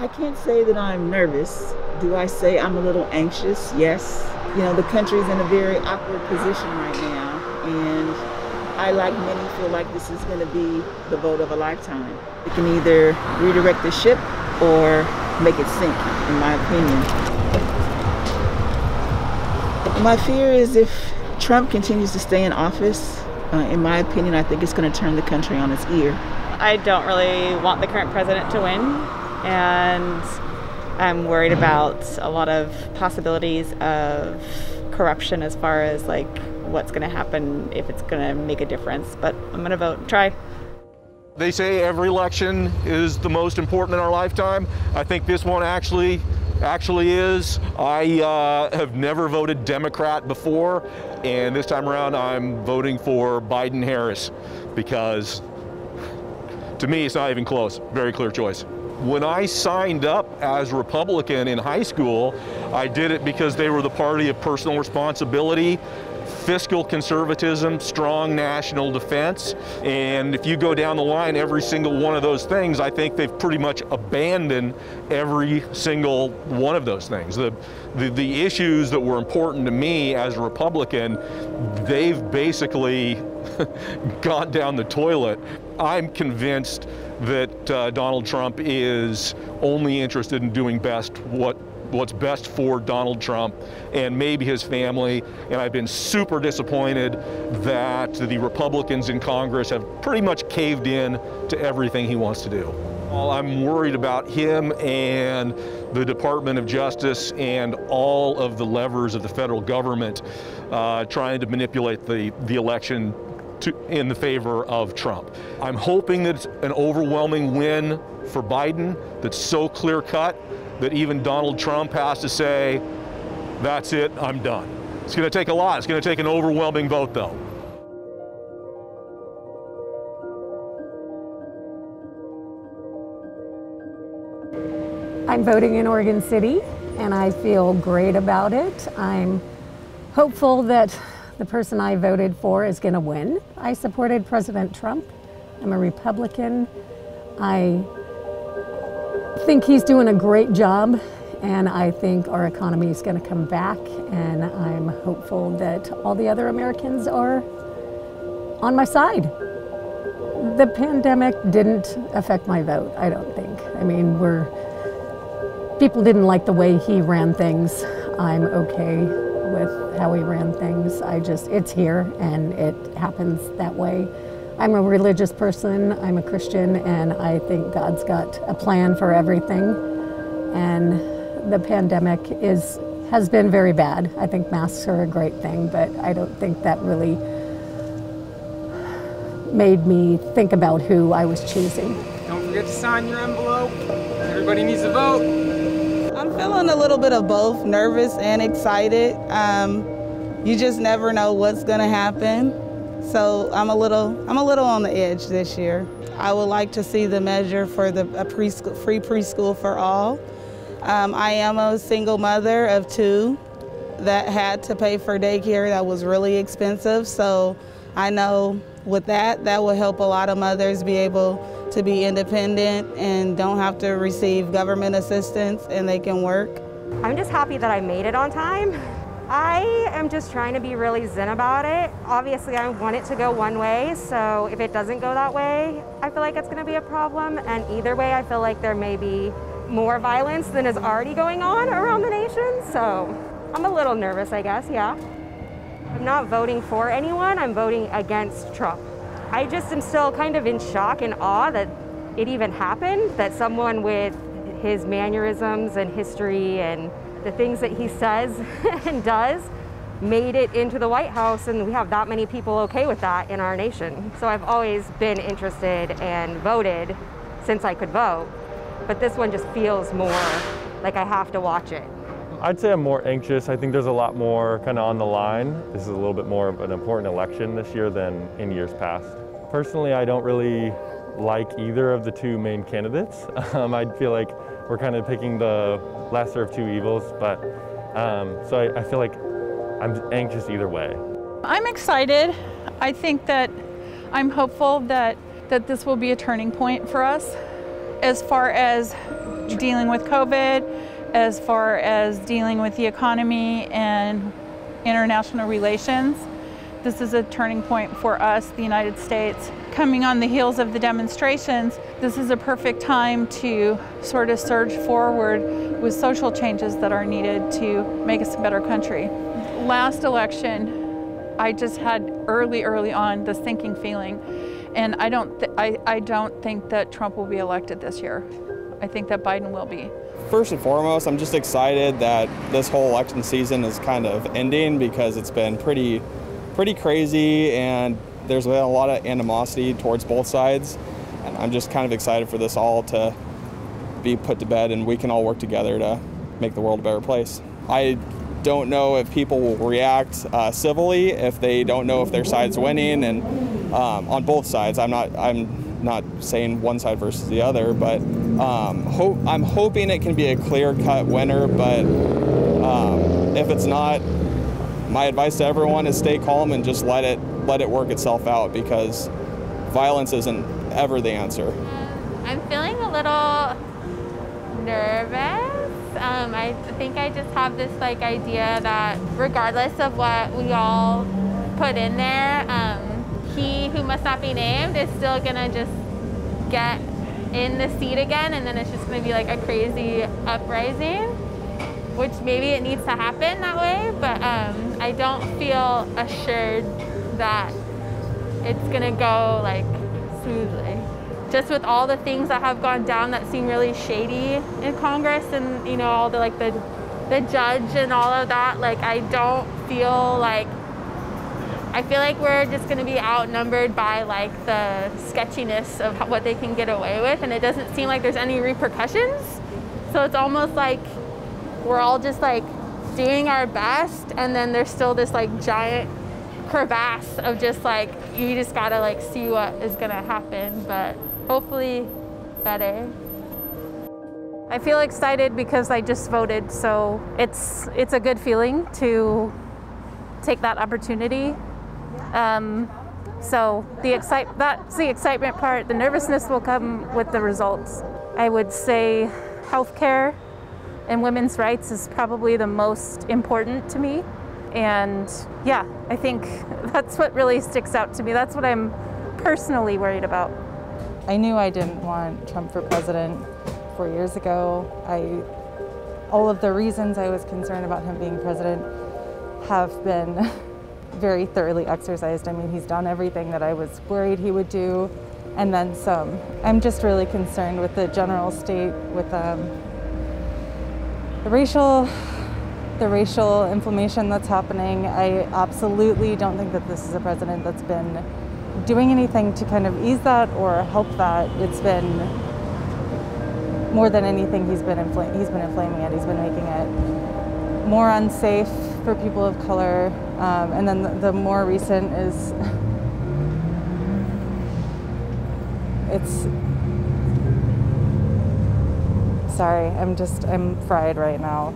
I can't say that I'm nervous. Do I say I'm a little anxious? Yes. You know, the country's in a very awkward position right now, and I, like many, feel like this is going to be the vote of a lifetime. It can either redirect the ship or make it sink, in my opinion. My fear is if Trump continues to stay in office, uh, in my opinion, I think it's going to turn the country on its ear. I don't really want the current president to win, and I'm worried about a lot of possibilities of corruption as far as like what's going to happen if it's going to make a difference. But I'm going to vote, try. They say every election is the most important in our lifetime. I think this one actually actually is. I uh, have never voted Democrat before, and this time around I'm voting for Biden Harris because to me it's not even close. Very clear choice. When I signed up as Republican in high school, I did it because they were the party of personal responsibility fiscal conservatism, strong national defense. And if you go down the line, every single one of those things, I think they've pretty much abandoned every single one of those things. The, the, the issues that were important to me as a Republican, they've basically gone down the toilet. I'm convinced that uh, Donald Trump is only interested in doing best what what's best for Donald Trump and maybe his family. And I've been super disappointed that the Republicans in Congress have pretty much caved in to everything he wants to do. Well, I'm worried about him and the Department of Justice and all of the levers of the federal government uh, trying to manipulate the, the election to, in the favor of Trump. I'm hoping that it's an overwhelming win for Biden that's so clear cut that even Donald Trump has to say, that's it, I'm done. It's going to take a lot. It's going to take an overwhelming vote, though. I'm voting in Oregon City, and I feel great about it. I'm hopeful that the person I voted for is going to win. I supported President Trump. I'm a Republican. I think he's doing a great job, and I think our economy is going to come back, and I'm hopeful that all the other Americans are on my side. The pandemic didn't affect my vote, I don't think. I mean, we're people didn't like the way he ran things. I'm okay with how he ran things. I just, it's here and it happens that way. I'm a religious person, I'm a Christian, and I think God's got a plan for everything. And the pandemic is has been very bad. I think masks are a great thing, but I don't think that really made me think about who I was choosing. Don't forget to sign your envelope. Everybody needs to vote. Feeling a little bit of both, nervous and excited. Um, you just never know what's going to happen. So I'm a little, I'm a little on the edge this year. I would like to see the measure for the preschool, free preschool for all. Um, I am a single mother of two that had to pay for daycare that was really expensive. So I know with that, that will help a lot of mothers be able to be independent and don't have to receive government assistance and they can work. I'm just happy that I made it on time. I am just trying to be really zen about it. Obviously, I want it to go one way, so if it doesn't go that way, I feel like it's going to be a problem. And either way, I feel like there may be more violence than is already going on around the nation. So I'm a little nervous, I guess, yeah. I'm not voting for anyone, I'm voting against Trump. I just am still kind of in shock and awe that it even happened, that someone with his mannerisms and history and the things that he says and does made it into the White House and we have that many people okay with that in our nation. So I've always been interested and voted since I could vote, but this one just feels more like I have to watch it. I'd say I'm more anxious. I think there's a lot more kind of on the line. This is a little bit more of an important election this year than in years past. Personally, I don't really like either of the two main candidates. Um, I feel like we're kind of picking the lesser of two evils, but um, so I, I feel like I'm anxious either way. I'm excited. I think that I'm hopeful that, that this will be a turning point for us as far as dealing with COVID, as far as dealing with the economy and international relations. This is a turning point for us, the United States. Coming on the heels of the demonstrations, this is a perfect time to sort of surge forward with social changes that are needed to make us a better country. Last election, I just had early, early on the sinking feeling, and I don't, I, I don't think that Trump will be elected this year. I think that Biden will be. First and foremost, I'm just excited that this whole election season is kind of ending because it's been pretty, pretty crazy, and there's been a lot of animosity towards both sides. And I'm just kind of excited for this all to be put to bed, and we can all work together to make the world a better place. I don't know if people will react uh, civilly if they don't know if their side's winning, and um, on both sides. I'm not. I'm not saying one side versus the other, but um, ho- I'm hoping it can be a clear-cut winner. But um, if it's not, my advice to everyone is stay calm and just let it let it work itself out because violence isn't ever the answer. I'm feeling a little nervous. Um, I think I just have this like idea that regardless of what we all put in there, um, he who must not be named is still gonna just get in the seat again, and then it's just gonna be like a crazy uprising. Which maybe it needs to happen that way, but um, I don't feel assured that it's gonna go like smoothly. Just with all the things that have gone down that seem really shady in Congress and you know all the like the the judge and all of that like I don't feel like I feel like we're just to be outnumbered by like the sketchiness of what they can get away with and it doesn't seem like there's any repercussions. So it's almost like we're all just like doing our best and then there's still this like giant crevasse of just like you just gotta like see what is gonna happen but hopefully better. I feel excited because I just voted, so it's it's a good feeling to take that opportunity. Um, so the excite that's the excitement part. The nervousness will come with the results. I would say healthcare and women's rights is probably the most important to me. And yeah, I think that's what really sticks out to me. That's what I'm personally worried about. I knew I didn't want Trump for president four years ago. I, all of the reasons I was concerned about him being president have been very thoroughly exercised. I mean, he's done everything that I was worried he would do, and then some. I'm just really concerned with the general state, with um, the racial, the racial inflammation that's happening. I absolutely don't think that this is a president that's been doing anything to kind of ease that or help that. It's been more than anything he's been infl- he's been inflaming it. He's been making it more unsafe for people of color. Um, and then the, the more recent is it's sorry i'm just i'm fried right now